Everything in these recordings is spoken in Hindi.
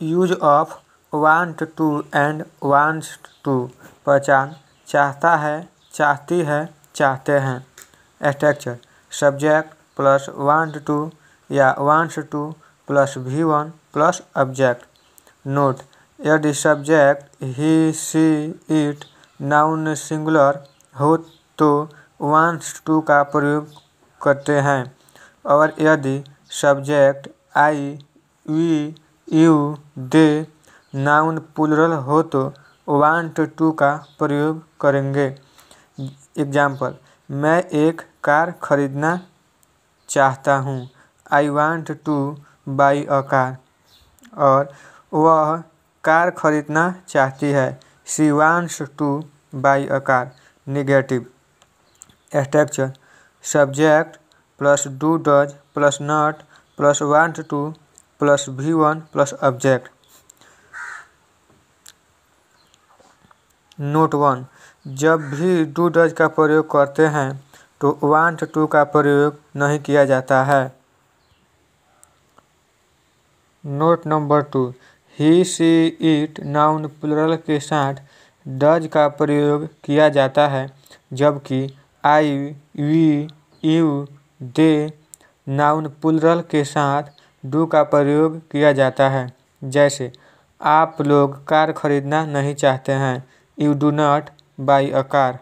Use of want to and wants to पहचान चाहता है, चाहती है, चाहते हैं। Structure subject plus want to या wants to plus V one plus object note यदि subject he she it noun singular हो तो वांट्स टू का प्रयोग करते हैं। और यदि subject I we you they noun plural हो तो वांट टू का प्रयोग करेंगे। एग्ज़ाम्पल मैं एक कार खरीदना चाहता हूँ। I want to buy a car और वह कार खरीदना चाहती है। She wants to buy a car negative structure subject plus do does plus not plus want to plus V one plus object. Note one, जब भी डू डज का प्रयोग करते हैं तो वांट टू का प्रयोग नहीं किया जाता है। Note number two, he, she, it, noun, plural के साथ डज का प्रयोग किया जाता है, जबकि I, we, you, they, noun, plural के साथ डू का प्रयोग किया जाता है। जैसे, आप लोग कार खरीदना नहीं चाहते हैं। You do not buy a car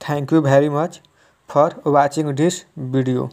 thank you very much for watching this video